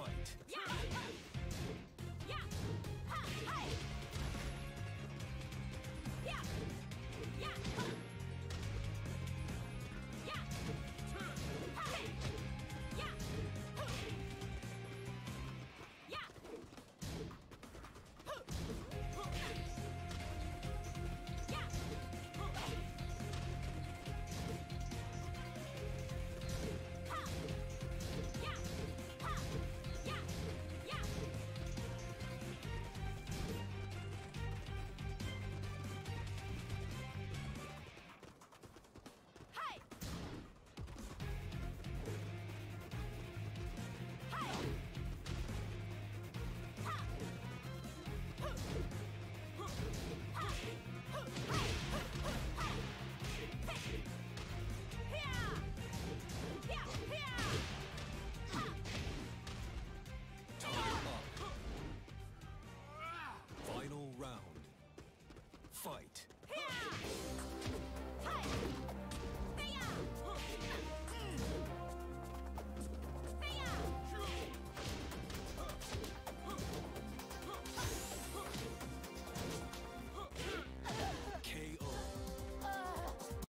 fight. Yeah.